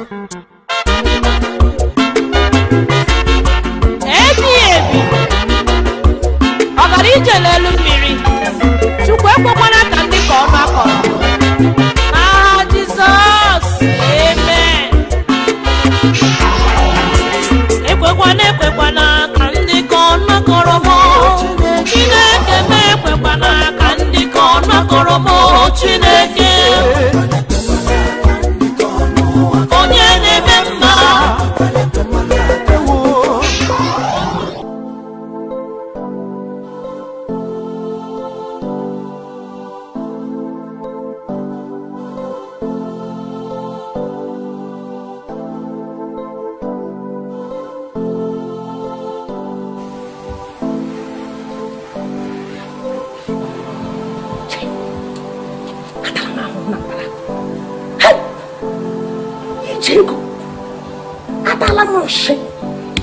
ebi ọ gara ije n'elu mmiri? Chukwu ekwekwana ka ndị ka ọnụ akọrọ jizọs amen. Ekwekwana ekwekwana ka ndị ka ọnụ chineke m ekwekwana ka ndị ka ọnụ akọrọ m. Chineke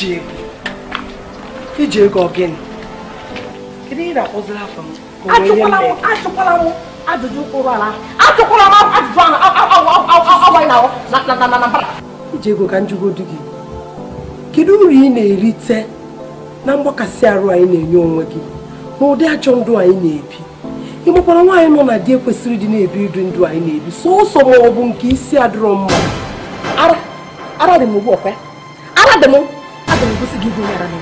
iji ego iji ego ọgịnị kedu ihe na-akpọziri afọ m? Achụkwala m ajụjụ kwụrụ ala. Achụkwala m ajụjụ na mbara iji ego ka njụgodu gị. Kedu uru ị na-erite na mgbakasị arụ anyị na-enye onwe gị? Na ụdị ajọ ndụ anyị na-ebi. Ịmụkwara nwaanyị nọ na di ekwesịrị ịdị na-ebi ụdị ndụ anyị na-ebi? Sọsọ ma ọ bụ nke isi adịrọ mma. Ara ara dị m ugbu ọkwa ara dị m. aga m egosi gị ihe yara m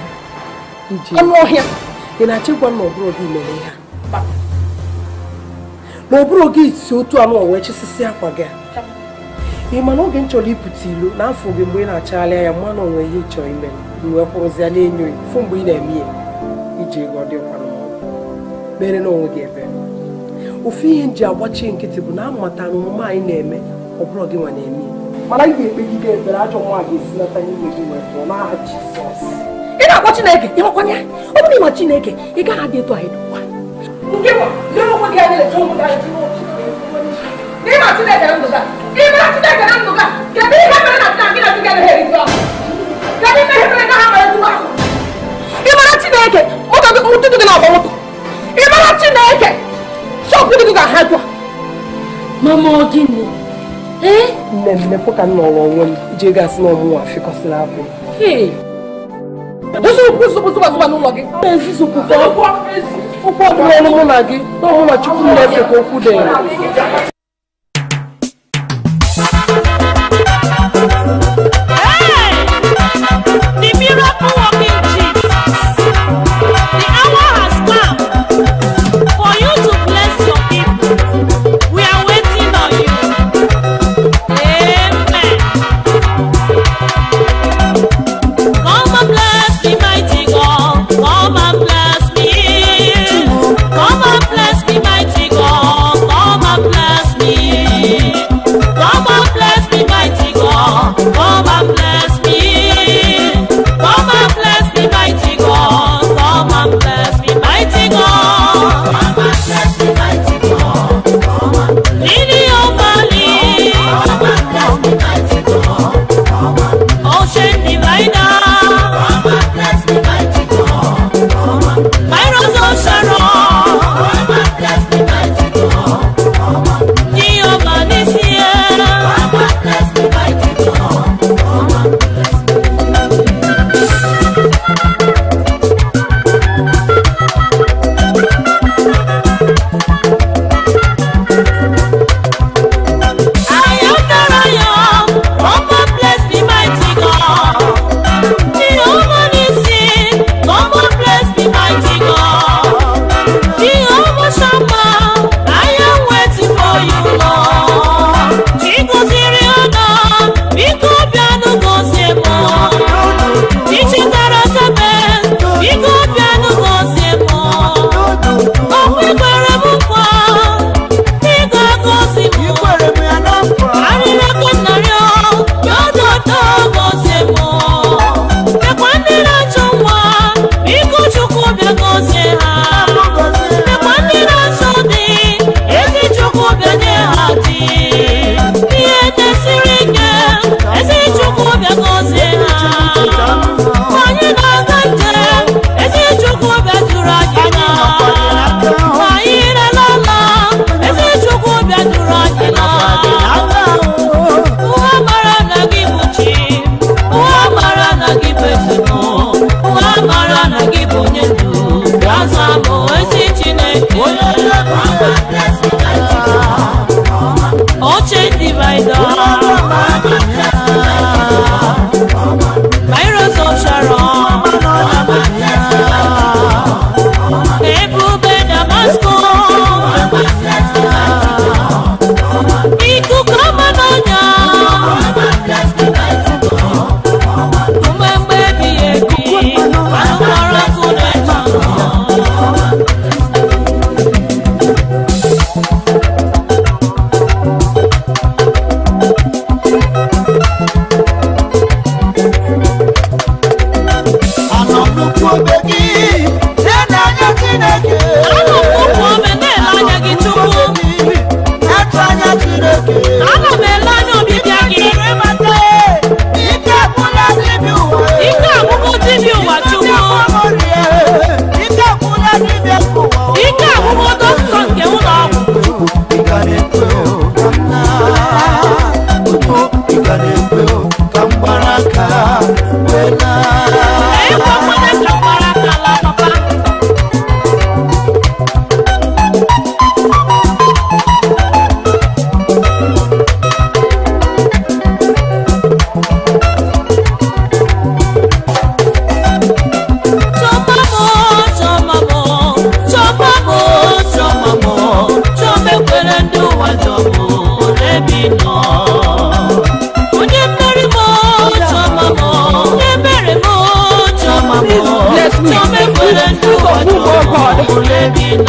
ọnụ ọhịa ị na-achịkwa na ọ bụrụ gị mere ihe? A? na ọ bụrụ gị si otu anụ wee chịsịsị akwa gị ị ma na oge m chọrọ ịpụta ilo n'afọ gị mgbe ị na-achagharị anya mma na onwe ihe ị chọrọ ime. M wee kwụrụzịa na-enyo ya fụ mgbe ị na-eme ya iji ego dịkwa mere na onwe gị ebe. Ofu ihe m ji agbachi nkịtị bụ na amata na omume anyị na-eme ọ bụrụ gị nwa na-eme ya mana ị ga-ekpegide ekpere ajọ nwa ga-esi nata n'ime gị wee pụọ n'aha Jizọs ị na-akpọ chineke ịmakwanye ọ bụrụ ịma chineke ị gaghị adị etu anyị dụkwa gị gị n'ịma chineke ndụ gị na gị gị gị ha chineke moto gị ụtụtụ gị ịmara chineke shọpụ gị ga-aha jụa mama ọ gịnị ee nne pụka nna ọrụ onwe m jee gasị na ọmụnwa afịkọsịrị akpụ n'ụlọ gị ụkwọ mụ na gị na ọmụ na chukwu ka okwu dịrị Oh Lord, God bless me. de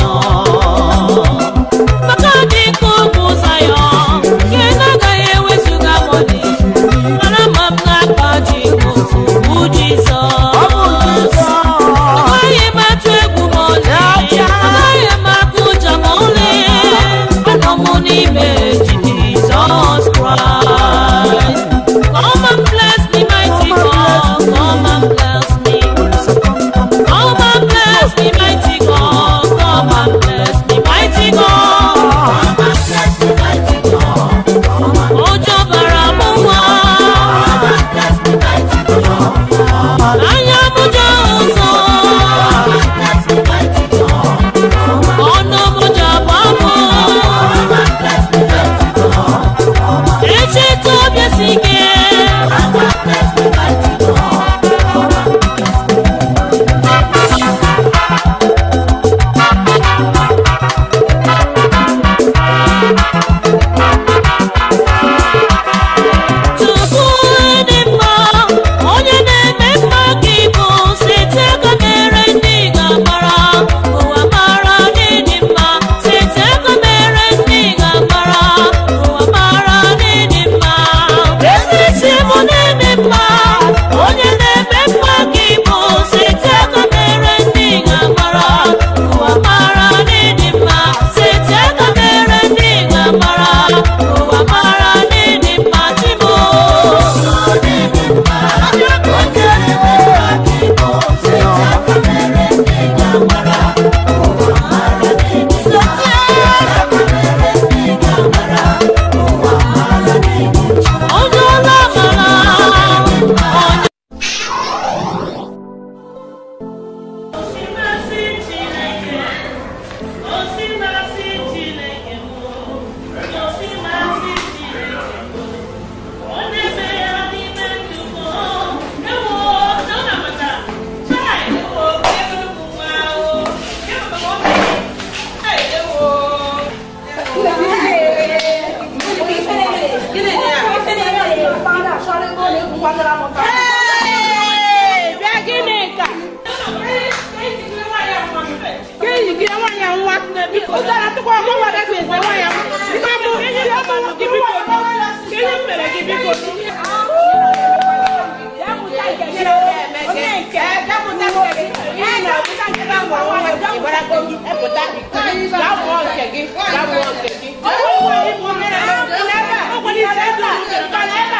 gbàdúrà mọ́ ta. Kéyìn kí ẹwà yẹn ń wá. Ìkọ̀dọ̀ àtúkọ̀ ọmọ wà dẹ́gbẹ̀ ìfẹ́ wà yẹn. Ìgbà mú ẹyẹ ọmọ wọn kì í bí kò tó. Kéyìn mèrè kì í bí kò tó. Jámùtá ìkẹ̀kẹ́ ọ̀gá ìkẹ́. Jámùtá ìkẹ̀kẹ́ ẹ̀ jámùtá ìkẹ̀kẹ́ àwọn àwọn àjọ. Ìbára kò ní ẹ̀kọ́tà. Láwọn ọ̀kẹ̀kẹ́ láwọn ọ̀kẹ̀kẹ́. Ọ̀pọ̀ ìwọ̀n ìwọ̀n mẹ́rin. Ọ̀pọ̀ ìwọ̀n mẹ́rin.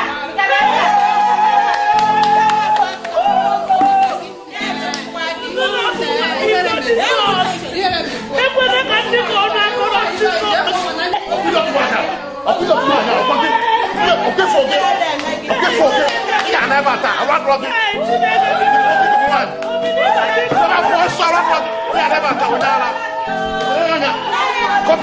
pọ̀jù ìjọba fún ọ sọ̀rọ̀ pọ̀jù ó yà lẹ́bàá tàwọn dára kọ́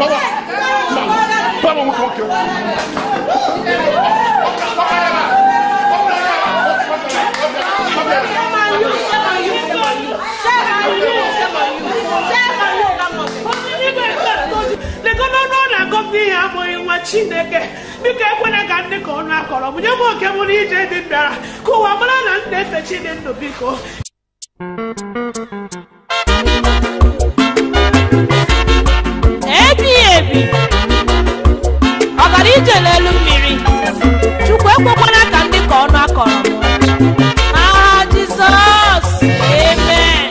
chineke biko ekwena ka ndị ka ọnụ akọrọ nye m oke mụ na ije dị bịara ka ụwa mara na m na-efe chidi ndụ biko. Ebi ebi. Ọgara ije n'elu mmiri? Chukwu ekwekwana ka ndị ka ọnụ akọrọ. M n'aha jizọs amen.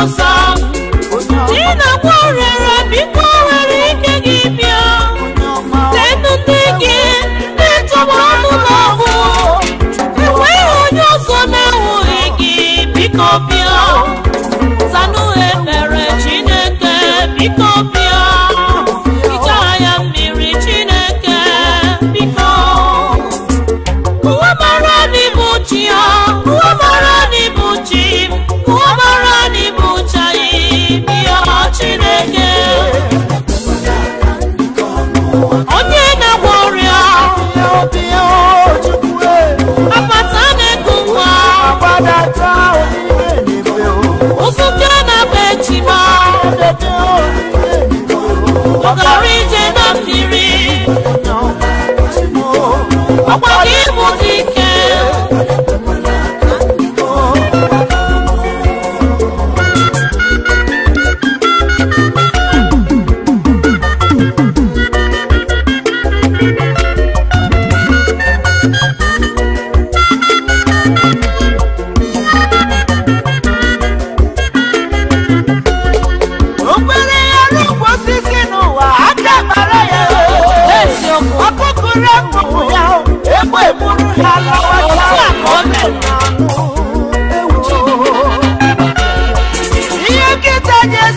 closer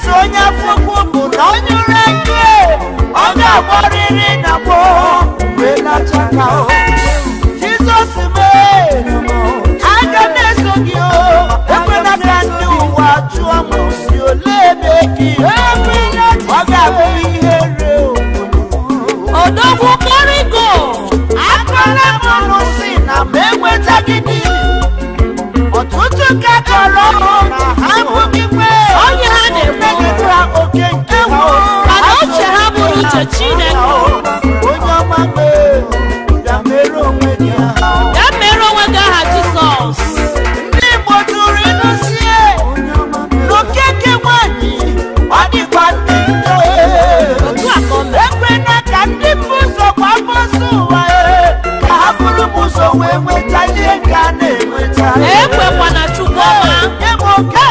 ga-eso onye afọkwu bụ na onye ụra eke ọ ga-agbarịrị na gboo mgbe lachaka jizọs mee aga na-eso gị o. Ekwela ka ndị ụwa jụọ gị na ma enwetaghị di ọtụtụ ka chineke onye ọma mee bịa mere onwe aha ya mere onwe gị aha jizọs ndị igbo tụrụ ilu sie n'okeke nwanyị ọ dịkwa ndị ka mere ekwena ka ndị mbụ ụzọ gbapụ ọsọ ụwa ka ha bụrụ m ụzọ wee nweta ihe nke a na-enweta ekwekwana chukwu ọma m oke